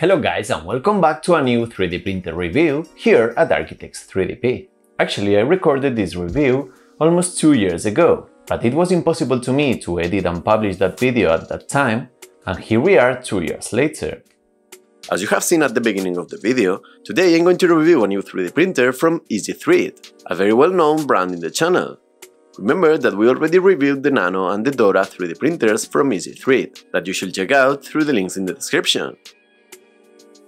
Hello guys and welcome back to a new 3D printer review here at Architects 3DP. Actually I recorded this review almost two years ago, but it was impossible to me to edit and publish that video at that time, and here we are two years later. As you have seen at the beginning of the video, today I'm going to review a new 3D printer from EasyThreed, a very well-known brand in the channel. Remember that we already reviewed the Nano and the Dora 3D printers from EasyThreed, that you should check out through the links in the description.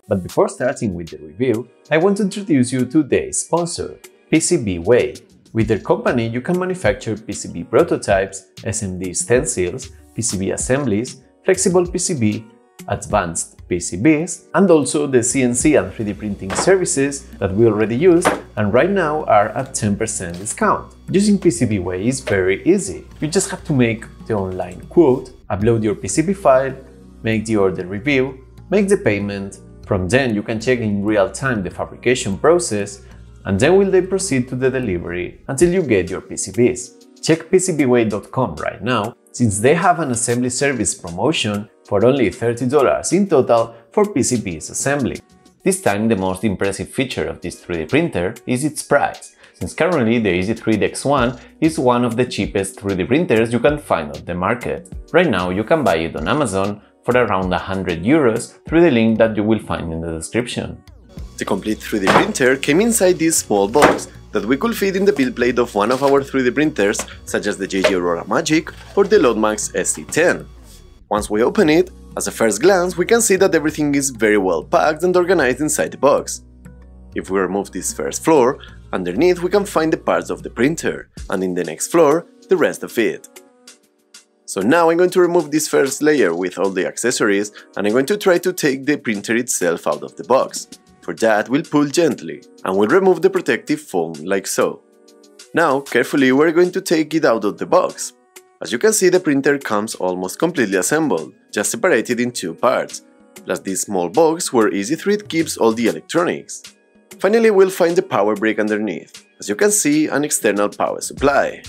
But before starting with the review, I want to introduce you to today's sponsor, PCBWay. With their company, you can manufacture PCB prototypes, SMD stencils, PCB assemblies, flexible PCB, advanced PCBs, and also the CNC and 3D printing services that we already use and right now are at 10% discount. Using PCBWay is very easy. You just have to make the online quote, upload your PCB file, make the order review, make the payment, from then you can check in real time the fabrication process and then will they proceed to the delivery until you get your PCBs. Check PCBWay.com right now since they have an assembly service promotion for only $30 in total for PCBs assembly. This time the most impressive feature of this 3D printer is its price, since currently the EasyThreed-X1 is one of the cheapest 3D printers you can find on the market. Right now you can buy it on Amazon for around 100 euros through the link that you will find in the description. The complete 3D printer came inside this small box that we could fit in the build plate of one of our 3D printers such as the JG Aurora Magic or the Lotmaxx SC10. Once we open it, as a first glance we can see that everything is very well packed and organized inside the box. If we remove this first floor, underneath we can find the parts of the printer, and in the next floor, the rest of it. So now I'm going to remove this first layer with all the accessories and I'm going to try to take the printer itself out of the box. For that, we'll pull gently and we'll remove the protective foam like so. Now, carefully, we're going to take it out of the box. As you can see, the printer comes almost completely assembled, just separated in two parts, plus this small box where EasyThreed keeps all the electronics. Finally, we'll find the power brick underneath. As you can see, an external power supply.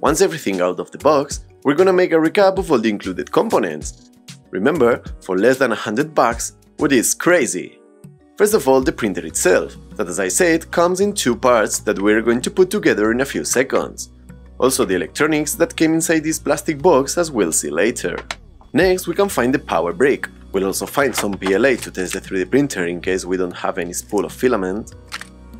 Once everything out of the box, we're gonna make a recap of all the included components. Remember, for less than 100 bucks, what is crazy? First of all, the printer itself, that as I said, comes in two parts that we're going to put together in a few seconds. Also the electronics that came inside this plastic box as we'll see later. Next, we can find the power brick. We'll also find some PLA to test the 3D printer in case we don't have any spool of filament.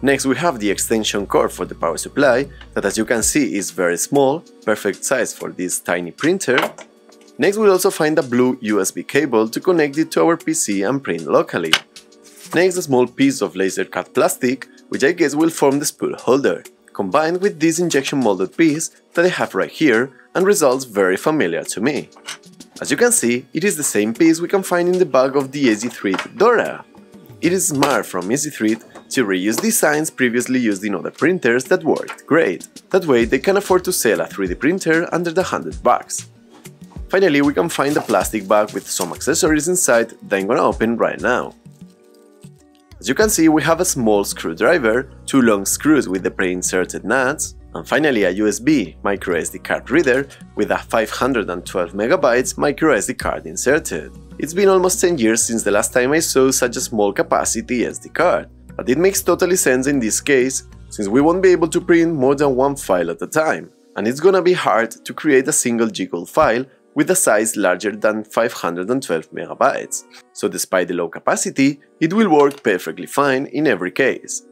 Next we have the extension cord for the power supply, that as you can see is very small, perfect size for this tiny printer. Next we'll also find a blue USB cable to connect it to our PC and print locally. Next a small piece of laser cut plastic, which I guess will form the spool holder, combined with this injection molded piece that I have right here and results very familiar to me. As you can see, it is the same piece we can find in the back of the EasyThreed Dora. It is smart from EasyThreed to reuse designs previously used in other printers that worked great. That way they can afford to sell a 3D printer under the 100 bucks. Finally, we can find a plastic bag with some accessories inside that I'm gonna open right now. As you can see, we have a small screwdriver, two long screws with the pre-inserted nuts, and finally a USB microSD card reader with a 512MB microSD card inserted. It's been almost 10 years since the last time I saw such a small capacity SD card, but it makes totally sense in this case, since we won't be able to print more than one file at a time, and it's gonna be hard to create a single G-code file with a size larger than 512 megabytes. So despite the low capacity, it will work perfectly fine in every case.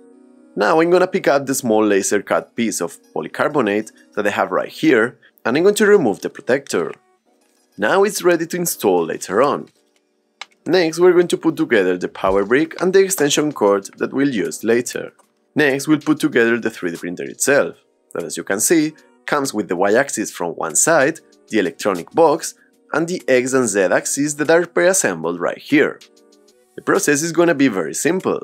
Now I'm gonna pick up the small laser cut piece of polycarbonate that I have right here, and I'm going to remove the protector. Now it's ready to install later on. Next, we're going to put together the power brick and the extension cord that we'll use later. Next, we'll put together the 3D printer itself, that as you can see, comes with the y-axis from one side, the electronic box, and the X and Z axes that are pre-assembled right here. The process is gonna be very simple.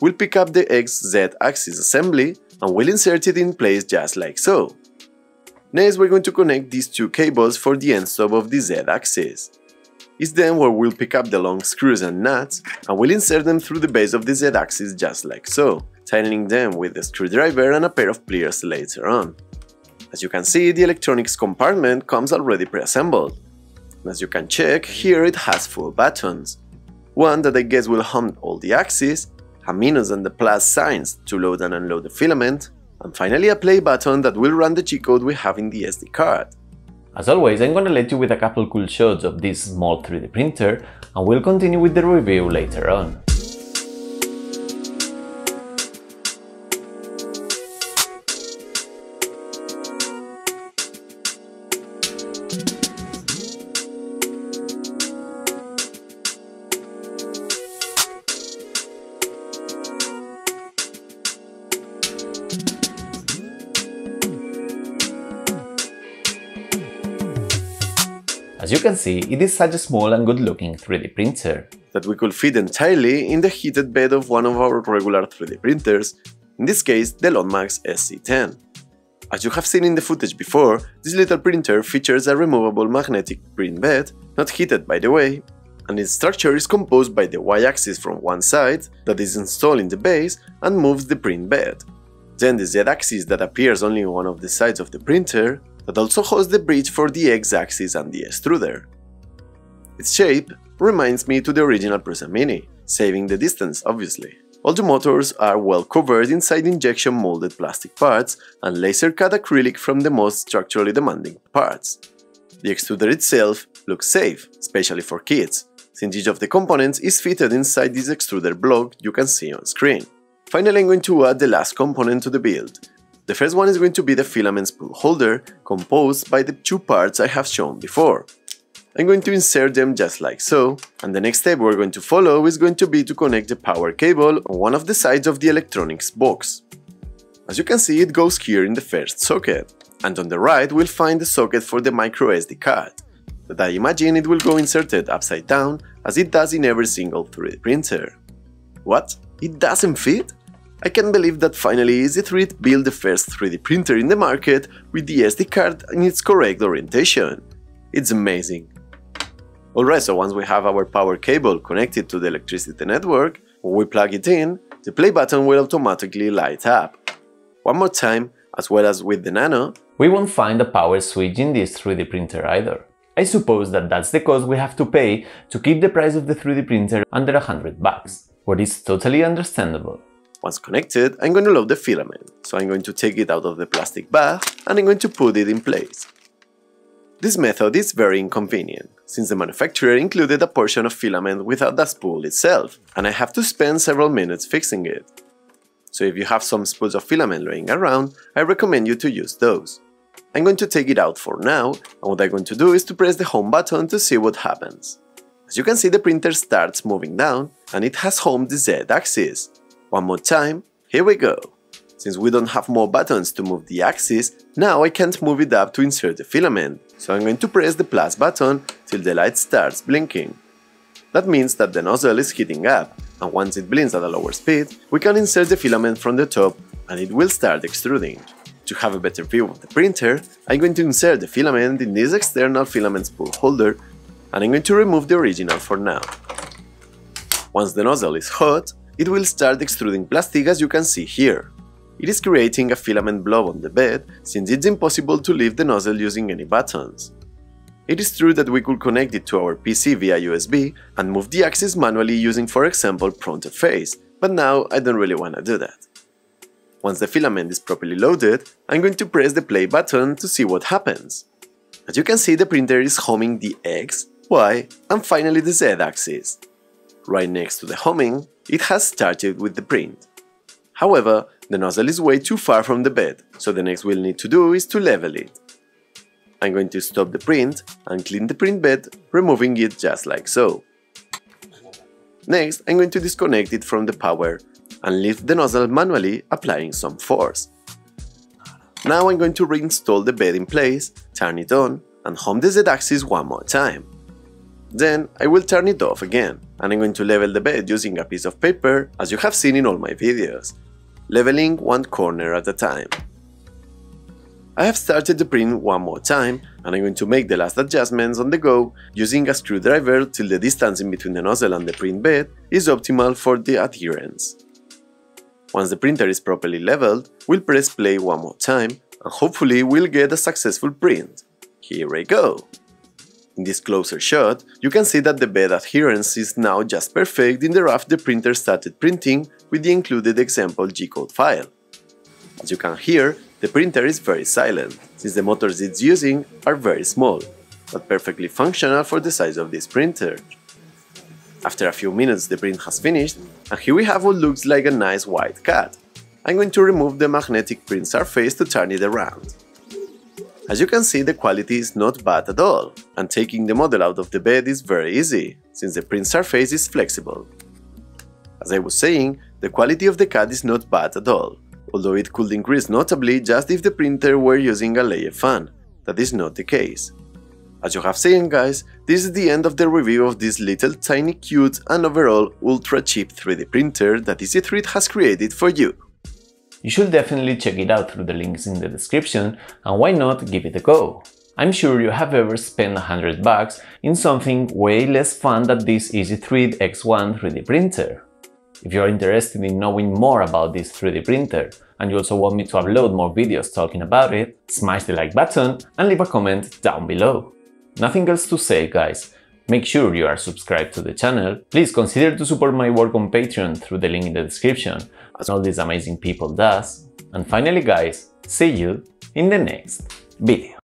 We'll pick up the XZ axis assembly and we'll insert it in place just like so. Next we're going to connect these two cables for the end stop of the Z axis. It's then where we'll pick up the long screws and nuts and we'll insert them through the base of the Z axis just like so, tightening them with a screwdriver and a pair of pliers later on. As you can see, the electronics compartment comes already pre-assembled. As you can check, here it has four buttons. One that I guess will hum all the axes, a minus and the plus signs to load and unload the filament, and finally a play button that will run the G-code we have in the SD card. As always, I'm gonna let you with a couple cool shots of this small 3D printer, and we'll continue with the review later on. As you can see, it is such a small and good looking 3D printer. That we could fit entirely in the heated bed of one of our regular 3D printers, in this case the Lotmaxx SC10. As you have seen in the footage before, this little printer features a removable magnetic print bed, not heated by the way, and its structure is composed by the Y-axis from one side, that is installed in the base, and moves the print bed. Then the Z-axis that appears only on one of the sides of the printer, that also hosts the bridge for the x-axis and the extruder. Its shape reminds me to the original Prusa Mini, saving the distance obviously. All the motors are well covered inside injection molded plastic parts and laser cut acrylic from the most structurally demanding parts. The extruder itself looks safe, especially for kids, since each of the components is fitted inside this extruder block you can see on screen. Finally I'm going to add the last component to the build, the first one is going to be the filament spool holder, composed by the two parts I have shown before. I'm going to insert them just like so, and the next step we're going to follow is going to be to connect the power cable on one of the sides of the electronics box. As you can see, it goes here in the first socket, and on the right we'll find the socket for the micro SD card, but I imagine it will go inserted upside down as it does in every single 3D printer. What? It doesn't fit? I can't believe that finally EasyThreed built the first 3D printer in the market with the SD card in its correct orientation. It's amazing. Alright, so once we have our power cable connected to the electricity network, when we plug it in, the play button will automatically light up. One more time, as well as with the Nano, we won't find a power switch in this 3D printer either. I suppose that that's the cost we have to pay to keep the price of the 3D printer under 100 bucks, what is totally understandable. Once connected, I'm going to load the filament, so I'm going to take it out of the plastic bag and I'm going to put it in place. This method is very inconvenient, since the manufacturer included a portion of filament without the spool itself, and I have to spend several minutes fixing it. So if you have some spools of filament laying around, I recommend you to use those. I'm going to take it out for now, and what I'm going to do is to press the home button to see what happens. As you can see the printer starts moving down, and it has homed the Z axis, one more time, here we go. Since we don't have more buttons to move the axis, now I can't move it up to insert the filament, so I'm going to press the plus button till the light starts blinking. That means that the nozzle is heating up, and once it blinks at a lower speed, we can insert the filament from the top and it will start extruding. To have a better view of the printer, I'm going to insert the filament in this external filament spool holder and I'm going to remove the original for now. Once the nozzle is hot, it will start extruding plastic as you can see here. It is creating a filament blob on the bed since it's impossible to lift the nozzle using any buttons. It is true that we could connect it to our PC via USB and move the axis manually using for example Pronterface, but now I don't really wanna do that. Once the filament is properly loaded, I'm going to press the play button to see what happens. As you can see the printer is homing the X, Y and finally the Z axis. Right next to the homing, it has started with the print. However, the nozzle is way too far from the bed, so the next we'll need to do is to level it. I'm going to stop the print and clean the print bed, removing it just like so. Next, I'm going to disconnect it from the power and lift the nozzle manually, applying some force. Now I'm going to reinstall the bed in place, turn it on, and home the z-axis one more time. Then I will turn it off again, and I'm going to level the bed using a piece of paper as you have seen in all my videos, leveling one corner at a time. I have started the print one more time, and I'm going to make the last adjustments on the go using a screwdriver till the distance in between the nozzle and the print bed is optimal for the adherence. Once the printer is properly leveled, we'll press play one more time, and hopefully we'll get a successful print. Here I go! In this closer shot, you can see that the bed adherence is now just perfect in the rough the printer started printing with the included example G-code file. As you can hear, the printer is very silent, since the motors it's using are very small, but perfectly functional for the size of this printer. After a few minutes the print has finished, and here we have what looks like a nice white cat. I'm going to remove the magnetic print surface to turn it around. As you can see, the quality is not bad at all, and taking the model out of the bed is very easy, since the print surface is flexible. As I was saying, the quality of the CAD is not bad at all, although it could increase notably just if the printer were using a layer fan. That is not the case. As you have seen guys, this is the end of the review of this little tiny cute and overall ultra cheap 3D printer that EasyThreed has created for you. You should definitely check it out through the links in the description and why not give it a go. I'm sure you have ever spent 100 bucks in something way less fun than this EasyThreed X1 3D printer. If you're interested in knowing more about this 3D printer and you also want me to upload more videos talking about it, smash the like button and leave a comment down below. Nothing else to say guys, make sure you are subscribed to the channel, please consider to support my work on Patreon through the link in the description, as all these amazing people does, and finally guys, see you in the next video.